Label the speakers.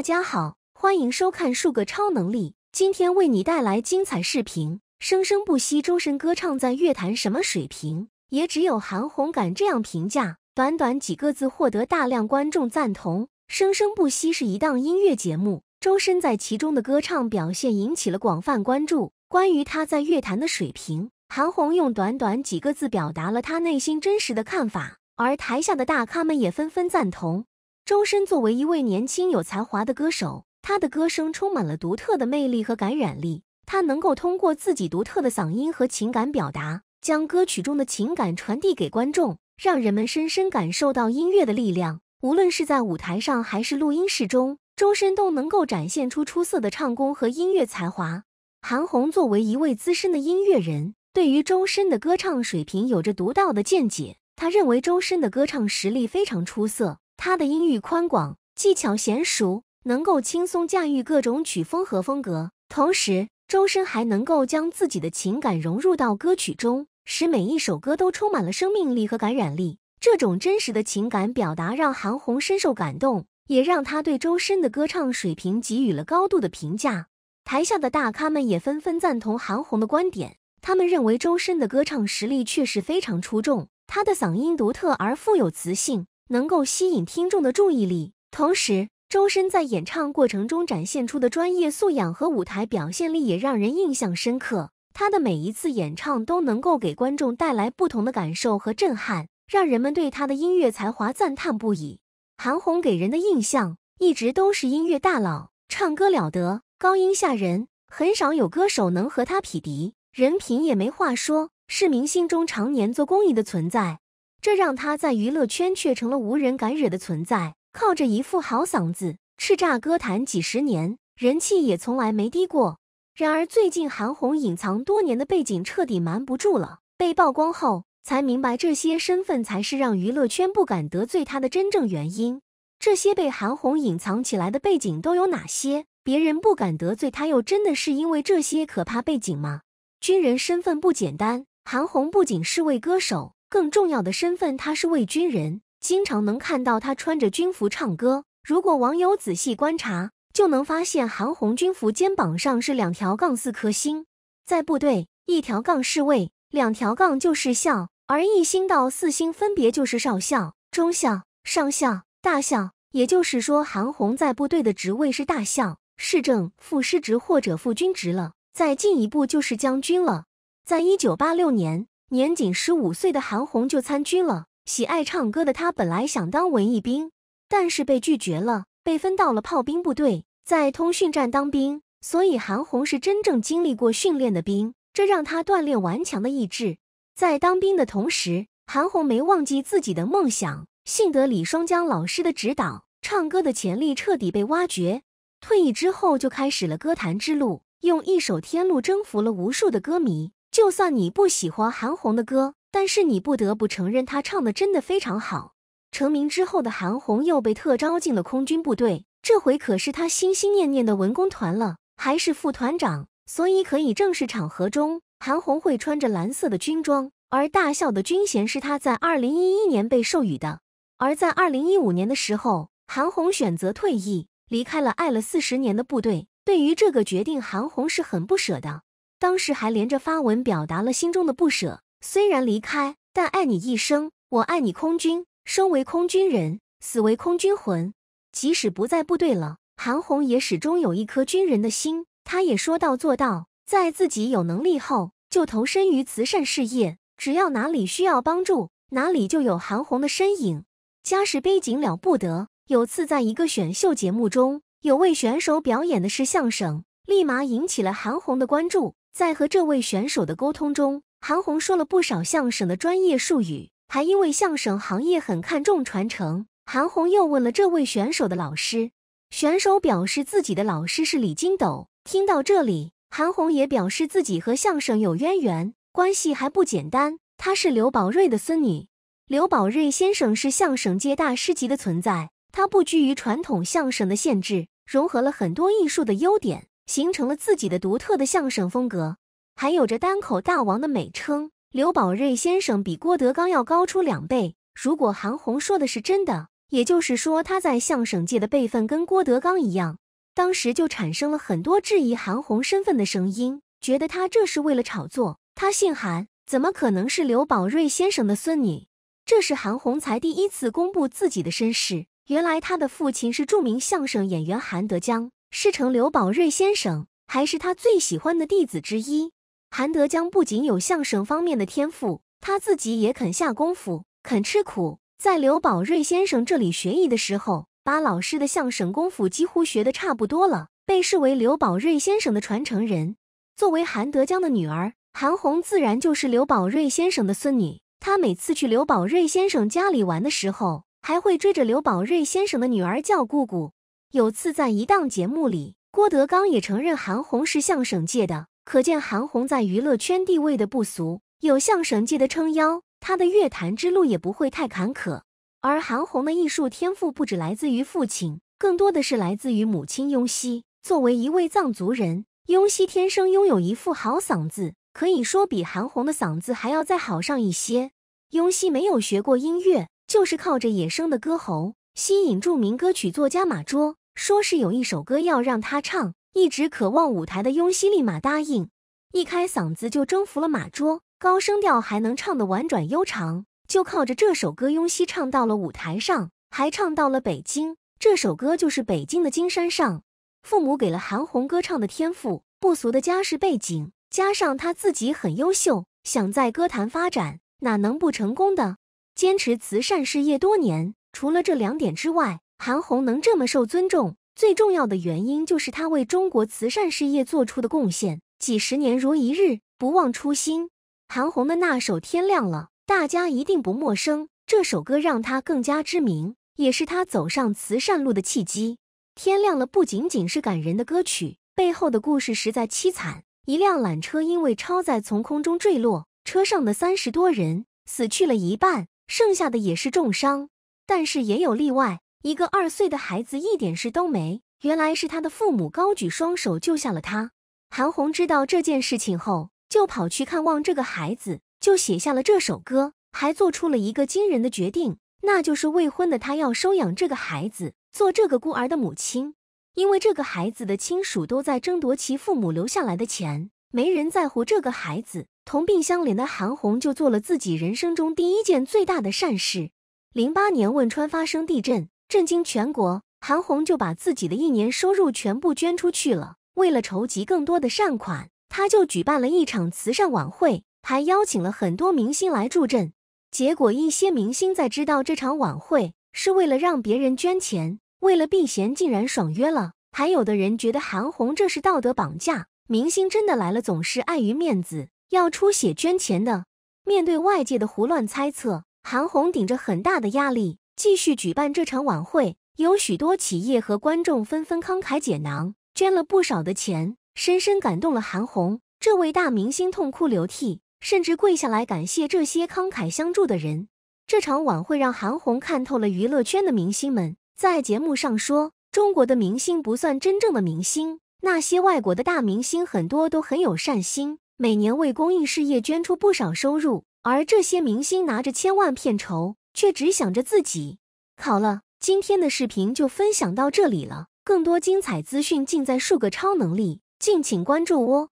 Speaker 1: 大家好，欢迎收看数个超能力。今天为你带来精彩视频。生生不息，周深歌唱在乐坛什么水平？也只有韩红敢这样评价。短短几个字，获得大量观众赞同。生生不息是一档音乐节目，周深在其中的歌唱表现引起了广泛关注。关于他在乐坛的水平，韩红用短短几个字表达了他内心真实的看法，而台下的大咖们也纷纷赞同。周深作为一位年轻有才华的歌手，他的歌声充满了独特的魅力和感染力。他能够通过自己独特的嗓音和情感表达，将歌曲中的情感传递给观众，让人们深深感受到音乐的力量。无论是在舞台上还是录音室中，周深都能够展现出出色的唱功和音乐才华。韩红作为一位资深的音乐人，对于周深的歌唱水平有着独到的见解。他认为周深的歌唱实力非常出色。他的音域宽广，技巧娴熟，能够轻松驾驭各种曲风和风格。同时，周深还能够将自己的情感融入到歌曲中，使每一首歌都充满了生命力和感染力。这种真实的情感表达让韩红深受感动，也让他对周深的歌唱水平给予了高度的评价。台下的大咖们也纷纷赞同韩红的观点，他们认为周深的歌唱实力确实非常出众，他的嗓音独特而富有磁性。能够吸引听众的注意力，同时，周深在演唱过程中展现出的专业素养和舞台表现力也让人印象深刻。他的每一次演唱都能够给观众带来不同的感受和震撼，让人们对他的音乐才华赞叹不已。韩红给人的印象一直都是音乐大佬，唱歌了得，高音吓人，很少有歌手能和他匹敌，人品也没话说，是明星中常年做公益的存在。这让他在娱乐圈却成了无人敢惹的存在，靠着一副好嗓子叱咤歌坛几十年，人气也从来没低过。然而最近韩红隐藏多年的背景彻底瞒不住了，被曝光后才明白这些身份才是让娱乐圈不敢得罪他的真正原因。这些被韩红隐藏起来的背景都有哪些？别人不敢得罪他，又真的是因为这些可怕背景吗？军人身份不简单，韩红不仅是位歌手。更重要的身份，他是位军人，经常能看到他穿着军服唱歌。如果网友仔细观察，就能发现韩红军服肩膀上是两条杠四颗星。在部队，一条杠是尉，两条杠就是校，而一星到四星分别就是少校、中校、上校、大校。也就是说，韩红在部队的职位是大校、士正、副师职或者副军职了，再进一步就是将军了。在一九八六年。年仅十五岁的韩红就参军了。喜爱唱歌的她本来想当文艺兵，但是被拒绝了，被分到了炮兵部队，在通讯站当兵。所以韩红是真正经历过训练的兵，这让她锻炼顽强的意志。在当兵的同时，韩红没忘记自己的梦想。幸得李双江老师的指导，唱歌的潜力彻底被挖掘。退役之后，就开始了歌坛之路，用一首《天路》征服了无数的歌迷。就算你不喜欢韩红的歌，但是你不得不承认她唱的真的非常好。成名之后的韩红又被特招进了空军部队，这回可是她心心念念的文工团了，还是副团长，所以可以正式场合中，韩红会穿着蓝色的军装。而大校的军衔是她在二零一一年被授予的。而在二零一五年的时候，韩红选择退役，离开了爱了四十年的部队。对于这个决定，韩红是很不舍的。当时还连着发文表达了心中的不舍。虽然离开，但爱你一生。我爱你，空军，生为空军人，死为空军魂。即使不在部队了，韩红也始终有一颗军人的心。他也说到做到，在自己有能力后，就投身于慈善事业。只要哪里需要帮助，哪里就有韩红的身影。家世背景了不得。有次在一个选秀节目中，有位选手表演的是相声，立马引起了韩红的关注。在和这位选手的沟通中，韩红说了不少相声的专业术语，还因为相声行业很看重传承。韩红又问了这位选手的老师，选手表示自己的老师是李金斗。听到这里，韩红也表示自己和相声有渊源，关系还不简单。她是刘宝瑞的孙女，刘宝瑞先生是相声界大师级的存在，他不拘于传统相声的限制，融合了很多艺术的优点。形成了自己的独特的相声风格，还有着单口大王的美称。刘宝瑞先生比郭德纲要高出两倍。如果韩红说的是真的，也就是说，他在相声界的辈分跟郭德纲一样。当时就产生了很多质疑韩红身份的声音，觉得他这是为了炒作。他姓韩，怎么可能是刘宝瑞先生的孙女？这是韩红才第一次公布自己的身世。原来他的父亲是著名相声演员韩德江，师承刘宝瑞先生，还是他最喜欢的弟子之一。韩德江不仅有相声方面的天赋，他自己也肯下功夫，肯吃苦。在刘宝瑞先生这里学艺的时候，把老师的相声功夫几乎学得差不多了，被视为刘宝瑞先生的传承人。作为韩德江的女儿，韩红自然就是刘宝瑞先生的孙女。她每次去刘宝瑞先生家里玩的时候，还会追着刘宝瑞先生的女儿叫姑姑。有次在一档节目里，郭德纲也承认韩红是相声界的，可见韩红在娱乐圈地位的不俗，有相声界的撑腰。他的乐坛之路也不会太坎坷，而韩红的艺术天赋不止来自于父亲，更多的是来自于母亲雍熙。作为一位藏族人，雍熙天生拥有一副好嗓子，可以说比韩红的嗓子还要再好上一些。雍熙没有学过音乐，就是靠着野生的歌喉吸引著名歌曲作家马卓，说是有一首歌要让他唱，一直渴望舞台的雍熙立马答应，一开嗓子就征服了马卓。高声调还能唱得婉转悠长，就靠着这首歌，雍熙唱到了舞台上，还唱到了北京。这首歌就是《北京的金山上》。父母给了韩红歌唱的天赋，不俗的家世背景，加上他自己很优秀，想在歌坛发展，哪能不成功的？坚持慈善事业多年，除了这两点之外，韩红能这么受尊重，最重要的原因就是她为中国慈善事业做出的贡献，几十年如一日，不忘初心。韩红的那首《天亮了》，大家一定不陌生。这首歌让她更加知名，也是她走上慈善路的契机。《天亮了》不仅仅是感人的歌曲，背后的故事实在凄惨。一辆缆车因为超载从空中坠落，车上的三十多人死去了一半，剩下的也是重伤。但是也有例外，一个二岁的孩子一点事都没，原来是他的父母高举双手救下了他。韩红知道这件事情后。就跑去看望这个孩子，就写下了这首歌，还做出了一个惊人的决定，那就是未婚的他要收养这个孩子，做这个孤儿的母亲。因为这个孩子的亲属都在争夺其父母留下来的钱，没人在乎这个孩子。同病相怜的韩红就做了自己人生中第一件最大的善事。零八年汶川发生地震，震惊全国，韩红就把自己的一年收入全部捐出去了。为了筹集更多的善款。他就举办了一场慈善晚会，还邀请了很多明星来助阵。结果一些明星在知道这场晚会是为了让别人捐钱，为了避嫌，竟然爽约了。还有的人觉得韩红这是道德绑架，明星真的来了总是碍于面子要出血捐钱的。面对外界的胡乱猜测，韩红顶着很大的压力继续举办这场晚会。有许多企业和观众纷纷慷慨解囊，捐了不少的钱。深深感动了韩红，这位大明星痛哭流涕，甚至跪下来感谢这些慷慨相助的人。这场晚会让韩红看透了娱乐圈的明星们。在节目上说，中国的明星不算真正的明星，那些外国的大明星很多都很有善心，每年为公益事业捐出不少收入。而这些明星拿着千万片酬，却只想着自己。好了，今天的视频就分享到这里了，更多精彩资讯尽在数个超能力。敬请关注哦。